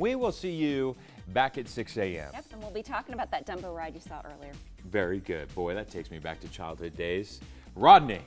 We will see you back at 6 a.m. Yep, and we'll be talking about that Dumbo ride you saw earlier. Very good. Boy, that takes me back to childhood days. Rodney.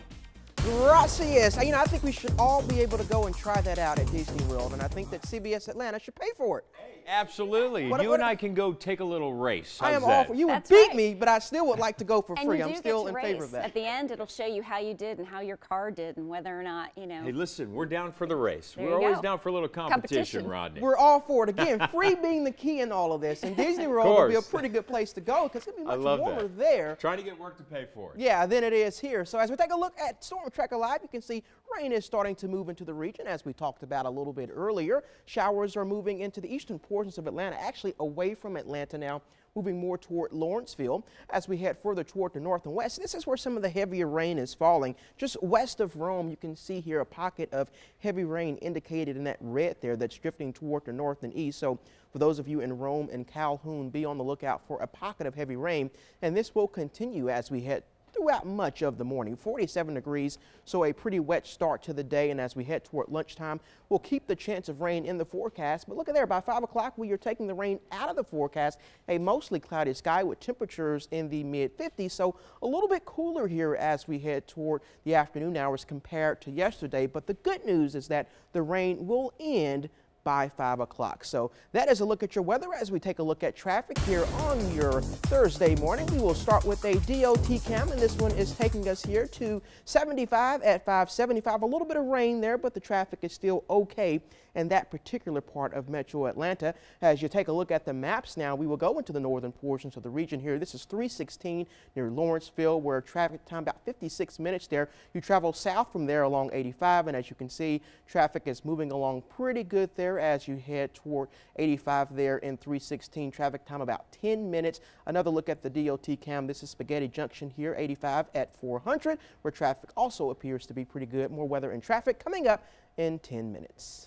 Gracias. You know, I think we should all be able to go and try that out at Disney World, and I think that CBS Atlanta should pay for it. Absolutely. What- you what- and I can go take a little race. I am all that? for you. Would That's beat right. me, but I still would like to go for And free. I'm still in to favor of that. At the end, it'll show you how you did and how your car did and whether or not, you know. Hey, listen, we're down for the race. There we're always go. down for a little competition, Competition. Rodney. We're all for it. Again, free being the key in all of this, and Disney World will be a pretty good place to go because it'll be I much love warmer that. there. Trying to get work to pay for it. Yeah, than it is here. So as we take a look at Storm Track Alive, you can see rain is starting to move into the region as we talked about a little bit earlier. Showers are moving into the eastern portions of Atlanta, actually away from Atlanta now, moving more toward Lawrenceville. As we head further toward the north and west, this is where some of the heavier rain is falling. Just west of Rome, you can see here a pocket of heavy rain indicated in that red there that's drifting toward the north and east. So for those of you in Rome and Calhoun, be on the lookout for a pocket of heavy rain. And this will continue as we head throughout much of the morning. 47 degrees, so a pretty wet start to the day. And as we head toward lunchtime, we'll keep the chance of rain in the forecast. But look at there, by 5 o'clock, we are taking the rain out of the forecast. A mostly cloudy sky with temperatures in the mid 50s, so a little bit cooler here as we head toward the afternoon hours compared to yesterday. But the good news is that the rain will end by 5 o'clock. So that is a look at your weather as we take a look at traffic here on your Thursday morning. We will start with a DOT cam, and this one is taking us here to 75 at 575. A little bit of rain there, but the traffic is still okay in that particular part of metro Atlanta. As you take a look at the maps now, we will go into the northern portions of the region here. This is 316 near Lawrenceville, where traffic time about 56 minutes there. You travel south from there along 85, and as you can see, traffic is moving along pretty good there as you head toward 85 there in 316. Traffic time about 10 minutes. Another look at the DOT cam. This is Spaghetti Junction here, 85 at 400, where traffic also appears to be pretty good. More weather and traffic coming up in 10 minutes.